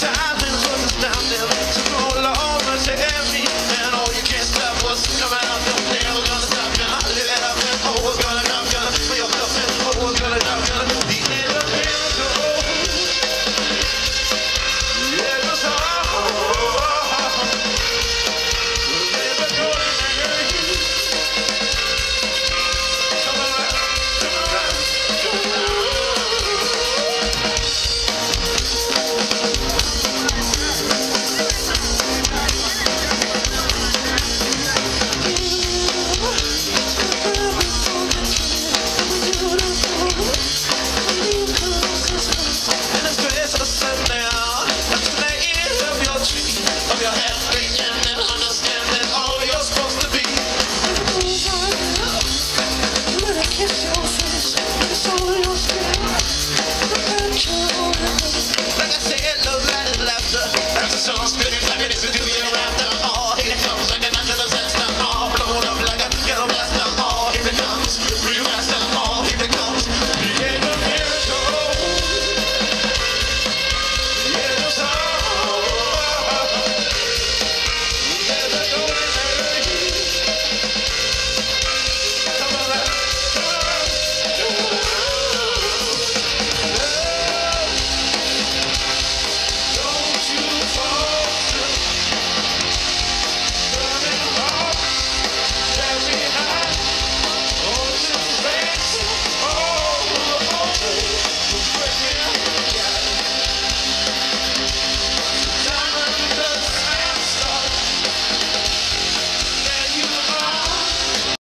Sometimes